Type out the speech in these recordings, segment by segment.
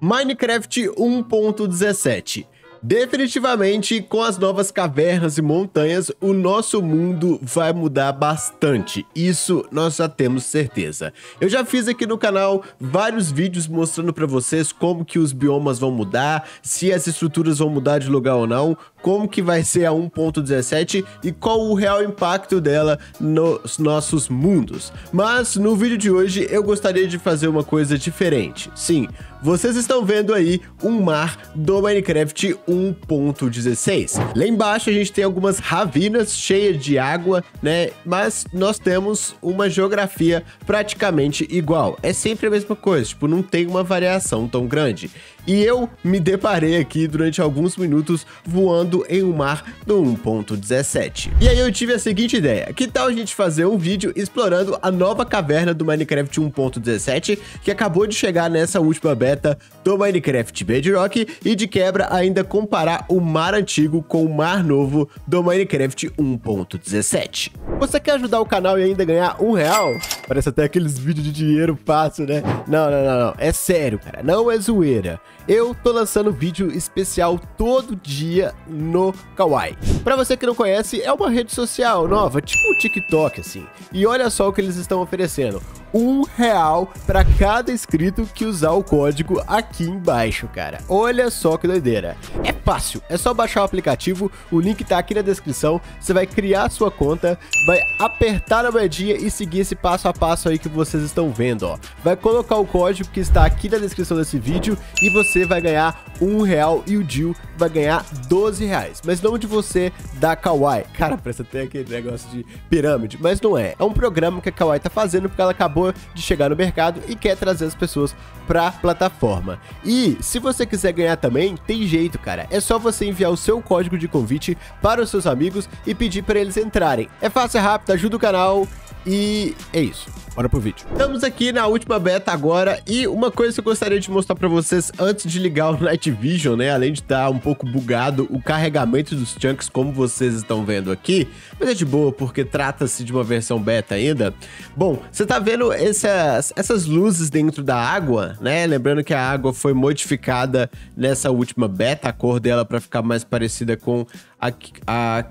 Minecraft 1.17 Definitivamente, com as novas cavernas e montanhas, o nosso mundo vai mudar bastante. Isso nós já temos certeza. Eu já fiz aqui no canal vários vídeos mostrando para vocês como que os biomas vão mudar, se as estruturas vão mudar de lugar ou não, como que vai ser a 1.17 e qual o real impacto dela nos nossos mundos. Mas no vídeo de hoje eu gostaria de fazer uma coisa diferente. Sim, vocês estão vendo aí um mar do Minecraft 1.16. Lá embaixo a gente tem algumas ravinas cheias de água, né? Mas nós temos uma geografia praticamente igual. É sempre a mesma coisa, tipo, não tem uma variação tão grande. E eu me deparei aqui durante alguns minutos voando em um mar do 1.17. E aí eu tive a seguinte ideia, que tal a gente fazer um vídeo explorando a nova caverna do Minecraft 1.17, que acabou de chegar nessa última beta do Minecraft Bedrock, e de quebra ainda comparar o mar antigo com o mar novo do Minecraft 1.17. Você quer ajudar o canal e ainda ganhar um real? Parece até aqueles vídeos de dinheiro fácil, né? Não, não, não, não. É sério, cara. Não é zoeira. Eu tô lançando vídeo especial todo dia no Kawaii. Pra você que não conhece, é uma rede social nova, tipo o TikTok, assim. E olha só o que eles estão oferecendo um real para cada inscrito que usar o código aqui embaixo, cara. Olha só que doideira. É fácil, é só baixar o aplicativo, o link tá aqui na descrição, você vai criar sua conta, vai apertar na moedinha e seguir esse passo a passo aí que vocês estão vendo, ó. Vai colocar o código que está aqui na descrição desse vídeo e você vai ganhar um real e o Jill vai ganhar 12 reais. Mas não de você da Kawaii. Cara, parece até aquele negócio de pirâmide, mas não é. É um programa que a Kawaii tá fazendo porque ela acabou de chegar no mercado e quer trazer as pessoas para a plataforma. E se você quiser ganhar também, tem jeito, cara. É só você enviar o seu código de convite para os seus amigos e pedir para eles entrarem. É fácil, é rápido, ajuda o canal e é isso. Bora pro vídeo. Estamos aqui na última beta agora e uma coisa que eu gostaria de mostrar para vocês antes de ligar o Night Vision, né? Além de estar tá um pouco bugado o carregamento dos chunks, como vocês estão vendo aqui, mas é de boa porque trata-se de uma versão beta ainda. Bom, você tá vendo essas, essas luzes dentro da água, né? Lembrando que a água foi modificada nessa última beta, a cor dela para ficar mais parecida com a, a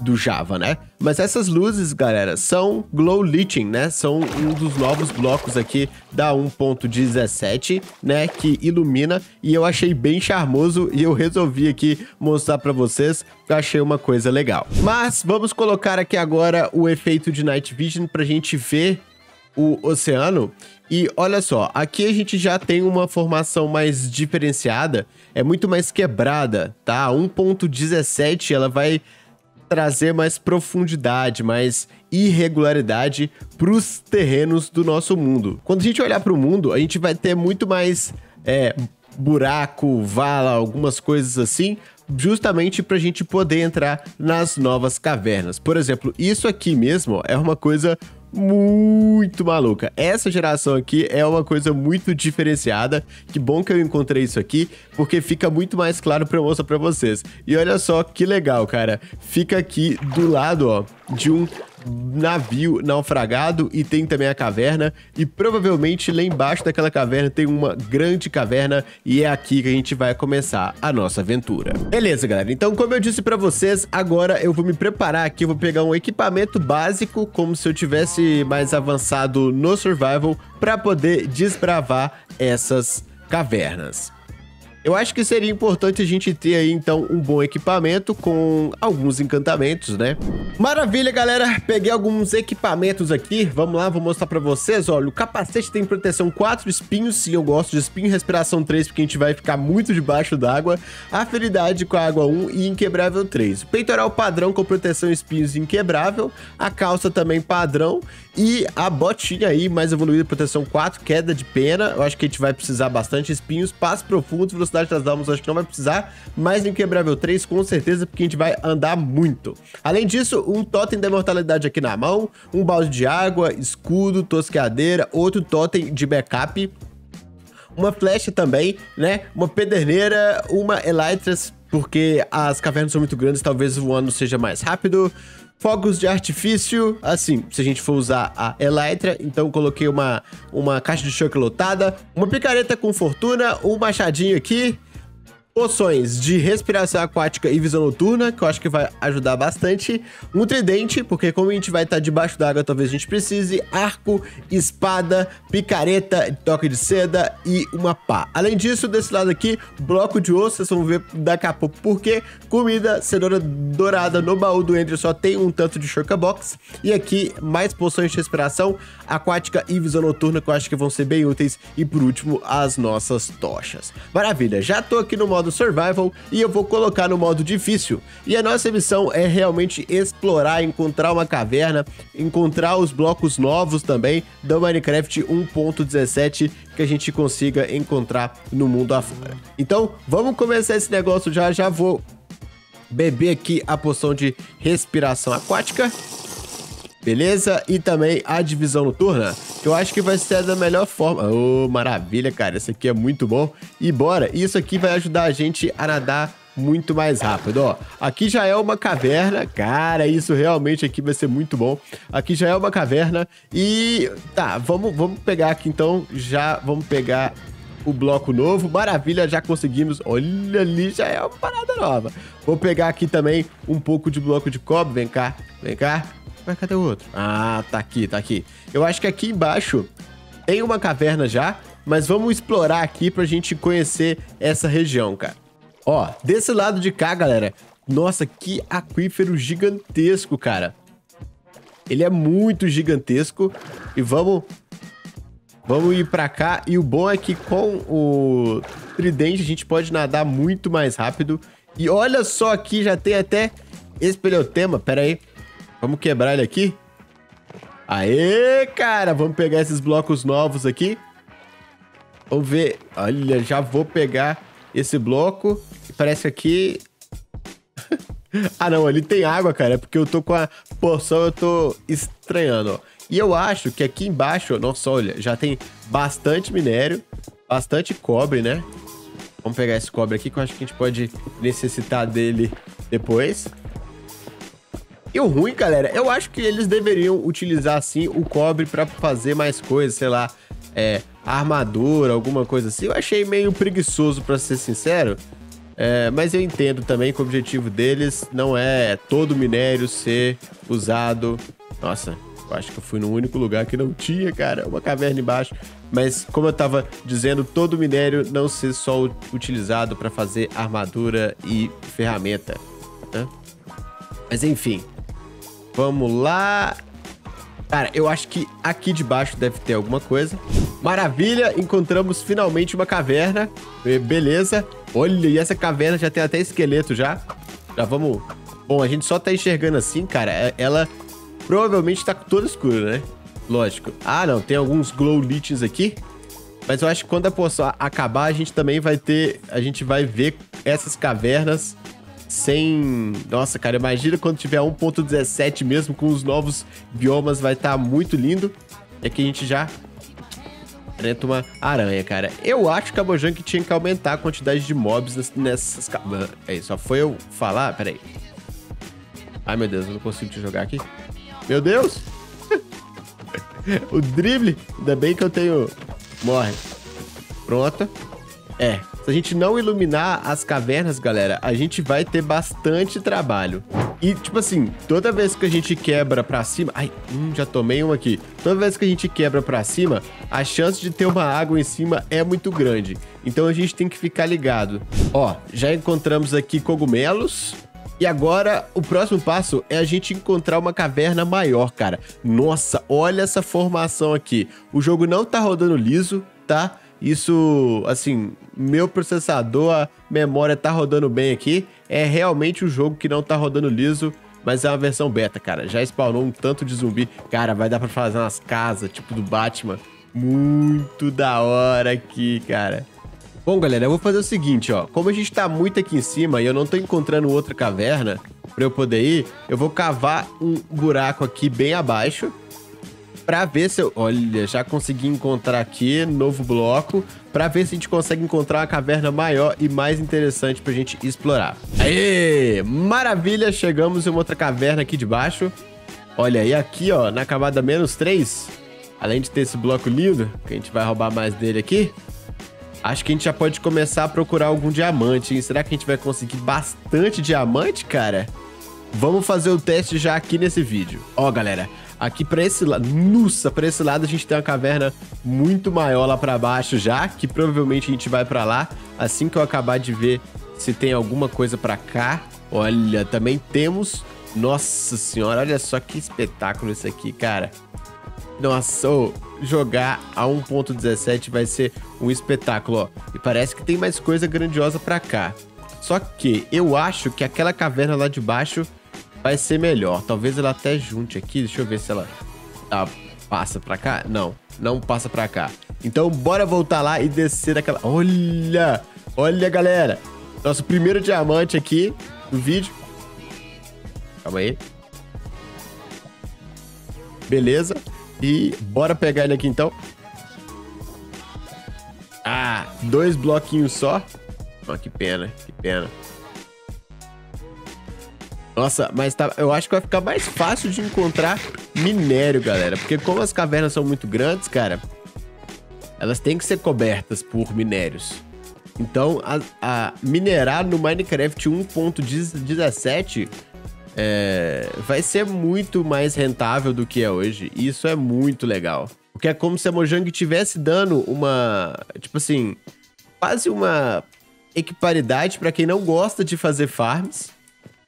do Java, né? Mas essas luzes, galera, são glow lighting, né? São um dos novos blocos aqui da 1.17, né? Que ilumina e eu achei bem charmoso e eu resolvi aqui mostrar para vocês eu achei uma coisa legal. Mas vamos colocar aqui agora o efeito de Night Vision pra gente ver o oceano. E olha só, aqui a gente já tem uma formação mais diferenciada, é muito mais quebrada, tá? 1.17 ela vai trazer mais profundidade, mais irregularidade para os terrenos do nosso mundo. Quando a gente olhar para o mundo, a gente vai ter muito mais é, buraco, vala, algumas coisas assim, justamente para a gente poder entrar nas novas cavernas. Por exemplo, isso aqui mesmo é uma coisa muito maluca. Essa geração aqui é uma coisa muito diferenciada. Que bom que eu encontrei isso aqui, porque fica muito mais claro para eu mostrar para vocês. E olha só que legal, cara. Fica aqui do lado, ó, de um navio naufragado e tem também a caverna. E provavelmente lá embaixo daquela caverna tem uma grande caverna e é aqui que a gente vai começar a nossa aventura. Beleza, galera. Então, como eu disse pra vocês, agora eu vou me preparar aqui. Eu vou pegar um equipamento básico, como se eu tivesse mais avançado no Survival, para poder desbravar essas cavernas. Eu acho que seria importante a gente ter aí, então, um bom equipamento com alguns encantamentos, né? Maravilha, galera! Peguei alguns equipamentos aqui. Vamos lá, vou mostrar pra vocês. Olha, o capacete tem proteção 4 espinhos, sim, eu gosto de espinho. Respiração 3, porque a gente vai ficar muito debaixo d'água. Afinidade com a água 1 e inquebrável 3. O peitoral padrão com proteção espinhos inquebrável. A calça também padrão. E a botinha aí, mais evoluída, proteção 4, queda de pena. Eu acho que a gente vai precisar bastante espinhos. Passo profundo, velocidade das almas, acho que não vai precisar. Mas inquebrável 3, com certeza, porque a gente vai andar muito. Além disso, um totem da imortalidade aqui na mão. Um balde de água, escudo, tosqueadeira. Outro totem de backup. Uma flecha também, né? Uma pederneira, uma elytras porque as cavernas são muito grandes, talvez voando seja mais rápido fogos de artifício, assim, se a gente for usar a Elytra, então coloquei uma, uma caixa de choque lotada, uma picareta com fortuna, um machadinho aqui, poções de respiração aquática e visão noturna, que eu acho que vai ajudar bastante. Um tridente, porque como a gente vai estar debaixo d'água, talvez a gente precise. Arco, espada, picareta, toque de seda e uma pá. Além disso, desse lado aqui, bloco de osso, vocês vão ver daqui a pouco porque comida, cenoura dourada no baú do Ender só tem um tanto de Shurka Box. E aqui, mais poções de respiração aquática e visão noturna, que eu acho que vão ser bem úteis. E por último, as nossas tochas. Maravilha, já tô aqui no modo modo survival e eu vou colocar no modo difícil. E a nossa missão é realmente explorar, encontrar uma caverna, encontrar os blocos novos também do Minecraft 1.17 que a gente consiga encontrar no mundo afora. Então, vamos começar esse negócio já, já vou beber aqui a poção de respiração aquática. Beleza? E também a divisão noturna, que eu acho que vai ser da melhor forma. Oh, maravilha, cara. Isso aqui é muito bom. E bora. Isso aqui vai ajudar a gente a nadar muito mais rápido, ó. Aqui já é uma caverna, cara, isso realmente aqui vai ser muito bom. Aqui já é uma caverna e tá, vamos, vamos pegar aqui então, já vamos pegar o bloco novo, maravilha, já conseguimos. Olha ali, já é uma parada nova. Vou pegar aqui também um pouco de bloco de cobre, vem cá, vem cá. Mas cadê o outro? Ah, tá aqui, tá aqui. Eu acho que aqui embaixo tem uma caverna já, mas vamos explorar aqui pra gente conhecer essa região, cara. Ó, desse lado de cá, galera, nossa, que aquífero gigantesco, cara. Ele é muito gigantesco e vamos vamos ir pra cá. E o bom é que com o tridente a gente pode nadar muito mais rápido. E olha só aqui, já tem até espelhotema, pera aí. Vamos quebrar ele aqui. Aê, cara! Vamos pegar esses blocos novos aqui. Vamos ver. Olha, já vou pegar esse bloco. Parece que aqui... ah, não. Ali tem água, cara. É porque eu tô com a porção, eu tô estranhando. E eu acho que aqui embaixo... Nossa, olha. Já tem bastante minério. Bastante cobre, né? Vamos pegar esse cobre aqui, que eu acho que a gente pode necessitar dele depois. E o ruim, galera, eu acho que eles deveriam utilizar, assim, o cobre para fazer mais coisas, sei lá, é, armadura, alguma coisa assim. Eu achei meio preguiçoso, para ser sincero. É, mas eu entendo também que o objetivo deles não é todo minério ser usado. Nossa, eu acho que eu fui no único lugar que não tinha, cara, uma caverna embaixo. Mas como eu tava dizendo, todo minério não ser só utilizado para fazer armadura e ferramenta. Né? Mas enfim, Vamos lá. Cara, eu acho que aqui debaixo deve ter alguma coisa. Maravilha, encontramos finalmente uma caverna. Beleza. Olha, e essa caverna já tem até esqueleto já. Já vamos... Bom, a gente só tá enxergando assim, cara. É, ela provavelmente tá toda escura, né? Lógico. Ah, não. Tem alguns glow lichens aqui. Mas eu acho que quando a poção acabar, a gente também vai ter... A gente vai ver essas cavernas sem... Nossa, cara, imagina quando tiver 1.17 mesmo, com os novos biomas, vai estar tá muito lindo. E aqui a gente já enfrenta uma aranha, cara. Eu acho que a Mojang tinha que aumentar a quantidade de mobs nessas... É isso, só foi eu falar? Pera aí. Ai, meu Deus, eu não consigo te jogar aqui. Meu Deus! o drible. Ainda bem que eu tenho... Morre. Pronto. É, se a gente não iluminar as cavernas, galera, a gente vai ter bastante trabalho. E, tipo assim, toda vez que a gente quebra pra cima... Ai, hum, já tomei um aqui. Toda vez que a gente quebra pra cima, a chance de ter uma água em cima é muito grande. Então a gente tem que ficar ligado. Ó, já encontramos aqui cogumelos. E agora, o próximo passo é a gente encontrar uma caverna maior, cara. Nossa, olha essa formação aqui. O jogo não tá rodando liso, tá? Isso, assim, meu processador, a memória tá rodando bem aqui. É realmente o um jogo que não tá rodando liso, mas é uma versão beta, cara. Já spawnou um tanto de zumbi. Cara, vai dar pra fazer umas casas, tipo do Batman. Muito da hora aqui, cara. Bom, galera, eu vou fazer o seguinte, ó. Como a gente tá muito aqui em cima e eu não tô encontrando outra caverna pra eu poder ir, eu vou cavar um buraco aqui bem abaixo pra ver se eu... Olha, já consegui encontrar aqui, novo bloco, pra ver se a gente consegue encontrar uma caverna maior e mais interessante pra gente explorar. Aê! Maravilha! Chegamos em uma outra caverna aqui de baixo. Olha, e aqui, ó, na camada menos 3, além de ter esse bloco lindo, que a gente vai roubar mais dele aqui, acho que a gente já pode começar a procurar algum diamante, hein? Será que a gente vai conseguir bastante diamante, cara? Vamos fazer o teste já aqui nesse vídeo. Ó, galera, Aqui pra esse lado, nossa, pra esse lado a gente tem uma caverna muito maior lá pra baixo já, que provavelmente a gente vai pra lá assim que eu acabar de ver se tem alguma coisa pra cá. Olha, também temos... Nossa senhora, olha só que espetáculo isso aqui, cara. Nossa, oh, jogar a 1.17 vai ser um espetáculo, ó. E parece que tem mais coisa grandiosa pra cá. Só que eu acho que aquela caverna lá de baixo vai ser melhor. Talvez ela até junte aqui. Deixa eu ver se ela, ela passa pra cá. Não, não passa pra cá. Então, bora voltar lá e descer daquela... Olha! Olha, galera! Nosso primeiro diamante aqui no vídeo. Calma aí. Beleza. E bora pegar ele aqui, então. Ah, dois bloquinhos só. Oh, que pena, que pena. Nossa, mas tá, eu acho que vai ficar mais fácil de encontrar minério, galera. Porque como as cavernas são muito grandes, cara, elas têm que ser cobertas por minérios. Então, a, a minerar no Minecraft 1.17 é, vai ser muito mais rentável do que é hoje. E isso é muito legal. Porque é como se a Mojang estivesse dando uma, tipo assim, quase uma equiparidade para quem não gosta de fazer farms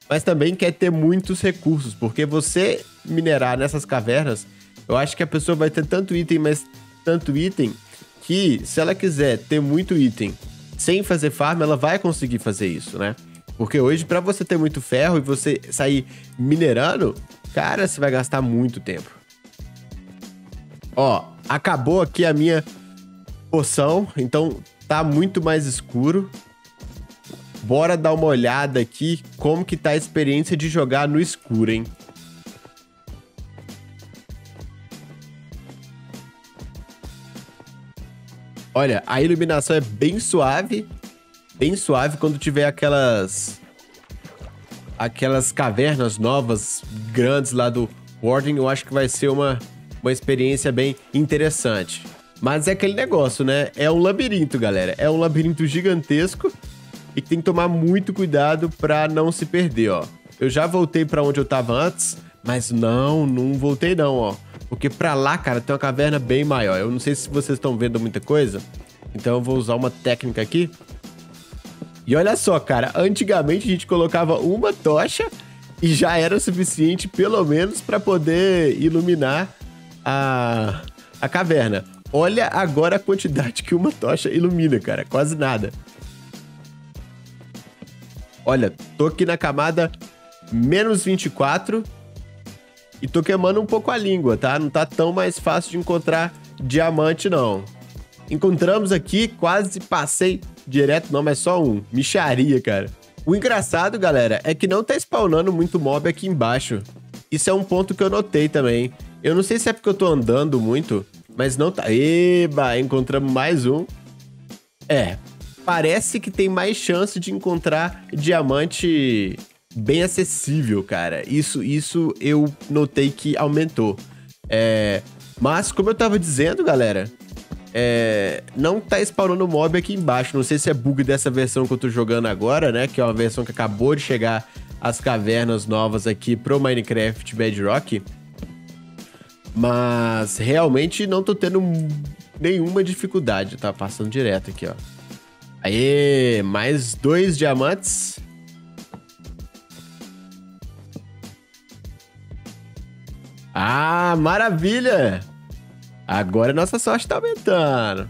mas também quer ter muitos recursos, porque você minerar nessas cavernas, eu acho que a pessoa vai ter tanto item, mas tanto item, que se ela quiser ter muito item sem fazer farm, ela vai conseguir fazer isso, né? Porque hoje, para você ter muito ferro e você sair minerando, cara, você vai gastar muito tempo. Ó, acabou aqui a minha poção, então tá muito mais escuro. Bora dar uma olhada aqui como que tá a experiência de jogar no escuro, hein? Olha, a iluminação é bem suave, bem suave quando tiver aquelas aquelas cavernas novas, grandes lá do Warden, eu acho que vai ser uma, uma experiência bem interessante. Mas é aquele negócio, né? É um labirinto, galera. É um labirinto gigantesco e que tem que tomar muito cuidado para não se perder, ó. Eu já voltei para onde eu tava antes, mas não, não voltei não, ó. Porque pra lá, cara, tem uma caverna bem maior. Eu não sei se vocês estão vendo muita coisa, então eu vou usar uma técnica aqui. E olha só, cara, antigamente a gente colocava uma tocha e já era o suficiente, pelo menos, para poder iluminar a, a caverna. Olha agora a quantidade que uma tocha ilumina, cara, quase nada. Olha, tô aqui na camada menos 24 e tô queimando um pouco a língua, tá? Não tá tão mais fácil de encontrar diamante, não. Encontramos aqui, quase passei direto, não, mas só um. Micharia, cara. O engraçado, galera, é que não tá spawnando muito mob aqui embaixo. Isso é um ponto que eu notei também. Eu não sei se é porque eu tô andando muito, mas não tá... Eba, encontramos mais um. É, parece que tem mais chance de encontrar diamante bem acessível, cara. Isso, isso eu notei que aumentou. É, mas, como eu tava dizendo, galera, é, não tá spawnando mob aqui embaixo. Não sei se é bug dessa versão que eu tô jogando agora, né? Que é uma versão que acabou de chegar as cavernas novas aqui pro Minecraft Bedrock. Mas realmente não tô tendo nenhuma dificuldade. Tá passando direto aqui, ó. Aê, mais dois diamantes. Ah, maravilha! Agora nossa sorte tá aumentando.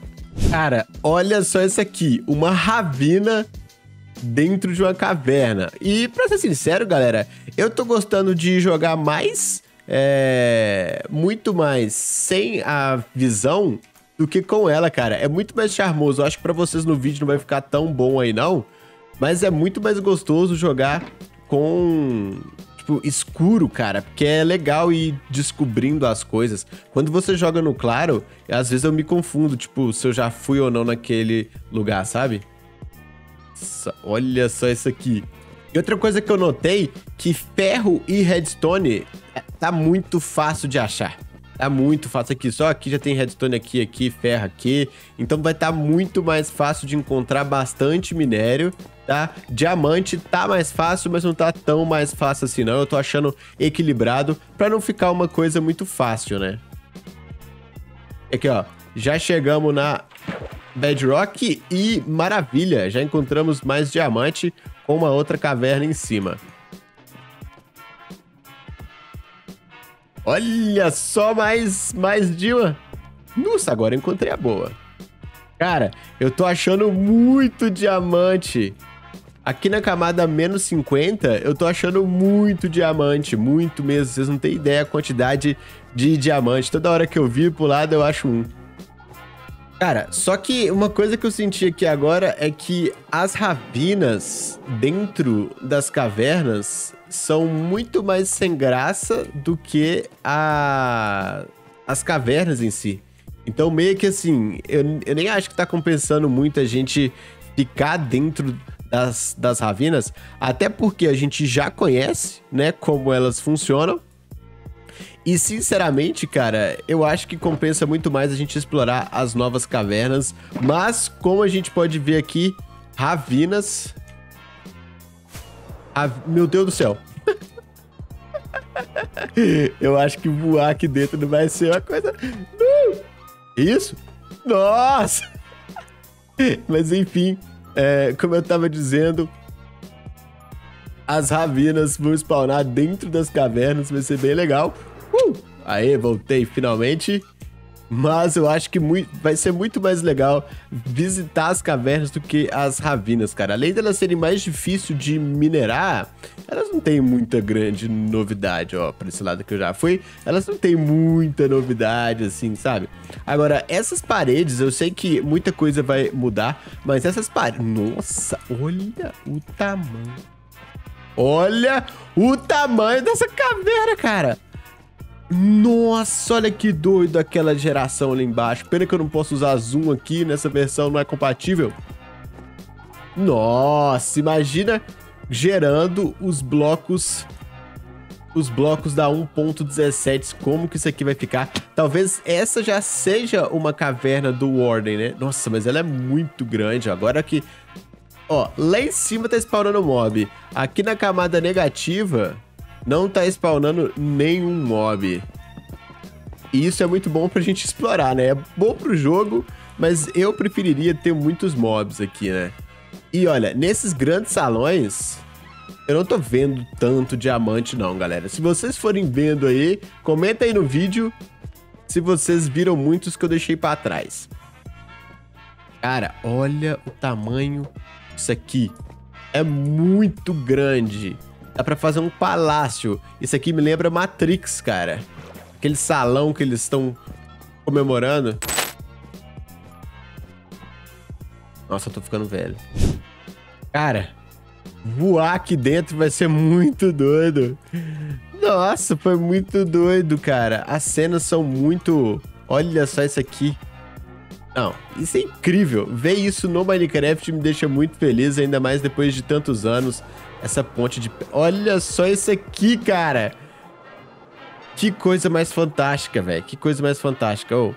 Cara, olha só isso aqui. Uma ravina dentro de uma caverna. E pra ser sincero, galera, eu tô gostando de jogar mais... É, muito mais sem a visão do que com ela, cara. É muito mais charmoso. Eu acho que pra vocês no vídeo não vai ficar tão bom aí, não. Mas é muito mais gostoso jogar com... tipo, escuro, cara, porque é legal ir descobrindo as coisas. Quando você joga no claro, às vezes eu me confundo, tipo, se eu já fui ou não naquele lugar, sabe? Olha só isso aqui. E outra coisa que eu notei, que ferro e redstone é, tá muito fácil de achar. Tá muito fácil aqui. Só aqui já tem redstone aqui, aqui, ferro aqui. Então vai estar tá muito mais fácil de encontrar bastante minério, tá? Diamante tá mais fácil, mas não tá tão mais fácil assim não. Eu tô achando equilibrado pra não ficar uma coisa muito fácil, né? Aqui, ó. Já chegamos na Bedrock e maravilha, já encontramos mais diamante com uma outra caverna em cima. Olha só mais, mais Dima. Nossa, agora encontrei a boa. Cara, eu tô achando muito diamante. Aqui na camada menos 50, eu tô achando muito diamante, muito mesmo. Vocês não têm ideia a quantidade de diamante. Toda hora que eu vir pro lado, eu acho um. Cara, só que uma coisa que eu senti aqui agora é que as ravinas dentro das cavernas são muito mais sem graça do que a... as cavernas em si. Então, meio que assim, eu, eu nem acho que tá compensando muito a gente ficar dentro das, das ravinas, até porque a gente já conhece, né, como elas funcionam. E sinceramente, cara, eu acho que compensa muito mais a gente explorar as novas cavernas. Mas, como a gente pode ver aqui, ravinas. Meu Deus do céu. eu acho que voar aqui dentro não vai ser uma coisa. Isso? Nossa! Mas enfim, é, como eu tava dizendo, as ravinas vão spawnar dentro das cavernas, vai ser bem legal. Uh! Voltei finalmente. Mas eu acho que vai ser muito mais legal visitar as cavernas do que as ravinas, cara. Além delas serem mais difíceis de minerar, elas não têm muita grande novidade, ó, pra esse lado que eu já fui. Elas não têm muita novidade, assim, sabe? Agora, essas paredes, eu sei que muita coisa vai mudar, mas essas paredes... Nossa, olha o tamanho. Olha o tamanho dessa caverna, cara. Nossa, olha que doido aquela geração ali embaixo. Pena que eu não posso usar zoom aqui, nessa versão não é compatível. Nossa, imagina gerando os blocos os blocos da 1.17, como que isso aqui vai ficar. Talvez essa já seja uma caverna do Warden, né? Nossa, mas ela é muito grande. Agora que... Ó, lá em cima tá spawnando mob. Aqui na camada negativa, não tá spawnando nenhum mob. E isso é muito bom pra gente explorar, né? É bom pro jogo, mas eu preferiria ter muitos mobs aqui, né? E olha, nesses grandes salões, eu não tô vendo tanto diamante não, galera. Se vocês forem vendo aí, comenta aí no vídeo se vocês viram muitos que eu deixei pra trás. Cara, olha o tamanho disso aqui. É muito grande. Dá pra fazer um palácio. Isso aqui me lembra Matrix, cara. Aquele salão que eles estão comemorando. Nossa, eu tô ficando velho. Cara, voar aqui dentro vai ser muito doido. Nossa, foi muito doido, cara. As cenas são muito... Olha só isso aqui. Não, isso é incrível. Ver isso no Minecraft me deixa muito feliz, ainda mais depois de tantos anos. Essa ponte de... Olha só isso aqui, cara. Que coisa mais fantástica, velho. Que coisa mais fantástica. Oh,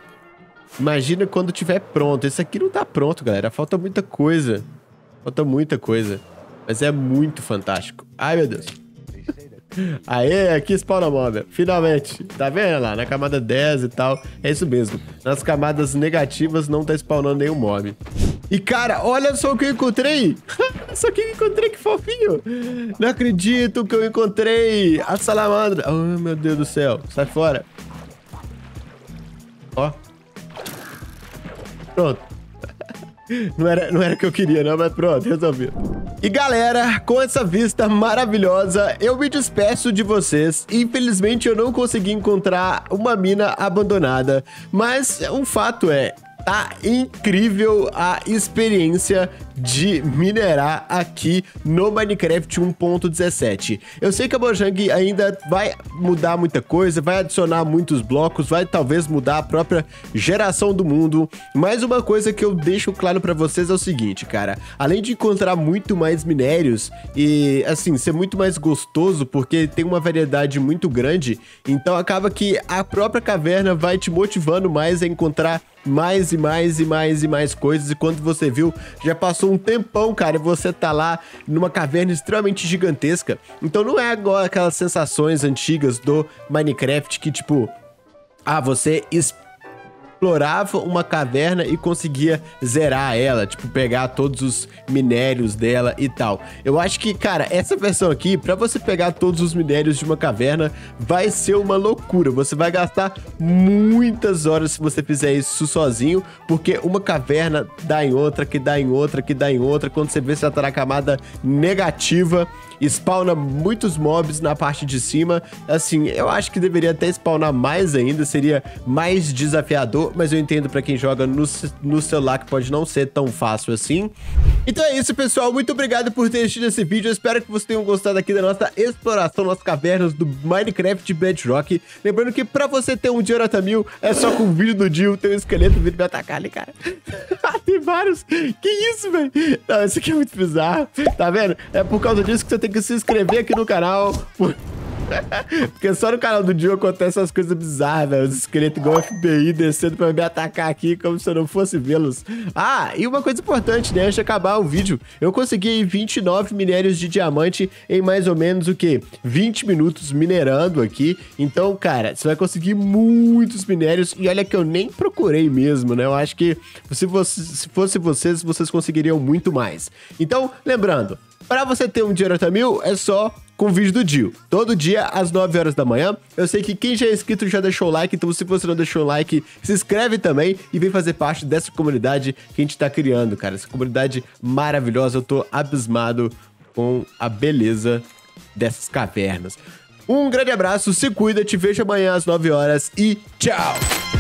imagina quando tiver pronto. Esse aqui não tá pronto, galera. Falta muita coisa. Falta muita coisa. Mas é muito fantástico. Ai, meu Deus. Aê, aqui spawna mob. Finalmente. Tá vendo lá? Na camada 10 e tal. É isso mesmo. Nas camadas negativas não tá spawnando nenhum mob. E, cara, olha só o que eu encontrei. só que eu encontrei, que fofinho. Não acredito que eu encontrei a salamandra. Oh, meu Deus do céu. Sai fora. Ó. Pronto. Não era, não era o que eu queria, não, mas pronto, resolvi. E galera, com essa vista maravilhosa, eu me despeço de vocês. Infelizmente eu não consegui encontrar uma mina abandonada, mas um fato é, tá incrível a experiência de minerar aqui no Minecraft 1.17. Eu sei que a Mojang ainda vai mudar muita coisa, vai adicionar muitos blocos, vai talvez mudar a própria geração do mundo, mas uma coisa que eu deixo claro para vocês é o seguinte, cara, além de encontrar muito mais minérios e assim, ser muito mais gostoso porque tem uma variedade muito grande, então acaba que a própria caverna vai te motivando mais a encontrar mais e mais e mais e mais coisas. E quando você viu, já passou um tempão, cara, e você tá lá numa caverna extremamente gigantesca. Então não é agora aquelas sensações antigas do Minecraft que, tipo, ah, você explorava uma caverna e conseguia zerar ela, tipo, pegar todos os minérios dela e tal. Eu acho que, cara, essa versão aqui, para você pegar todos os minérios de uma caverna, vai ser uma loucura. Você vai gastar muitas horas se você fizer isso sozinho, porque uma caverna dá em outra, que dá em outra, que dá em outra. Quando você vê, você tá na camada negativa, spawna muitos mobs na parte de cima. Assim, eu acho que deveria até spawnar mais ainda, seria mais desafiador mas eu entendo para quem joga no, no celular que pode não ser tão fácil assim. Então é isso, pessoal. Muito obrigado por ter assistido esse vídeo. Eu espero que vocês tenham gostado aqui da nossa exploração nas cavernas do Minecraft Bedrock. Lembrando que pra você ter um Jonathan Mil, é só com o vídeo do Dio, tem um esqueleto vindo me atacar ali, cara. tem vários. Que isso, velho? Não, isso aqui é muito bizarro. Tá vendo? É por causa disso que você tem que se inscrever aqui no canal. Por... Porque só no canal do Dio acontecem essas coisas bizarras. Os esqueletos igual FBI descendo pra me atacar aqui como se eu não fosse vê-los. Ah, e uma coisa importante, né? Antes de acabar o vídeo, eu consegui 29 minérios de diamante em mais ou menos o que? 20 minutos minerando aqui. Então, cara, você vai conseguir muitos minérios. E olha que eu nem procurei mesmo, né? Eu acho que se, se fosse vocês, vocês conseguiriam muito mais. Então, lembrando, para você ter um dinheiro mil, é só com o vídeo do Dio. Todo dia, às 9 horas da manhã. Eu sei que quem já é inscrito já deixou o like, então se você não deixou o like, se inscreve também e vem fazer parte dessa comunidade que a gente tá criando, cara. Essa comunidade maravilhosa. Eu tô abismado com a beleza dessas cavernas. Um grande abraço, se cuida, te vejo amanhã às 9 horas e tchau!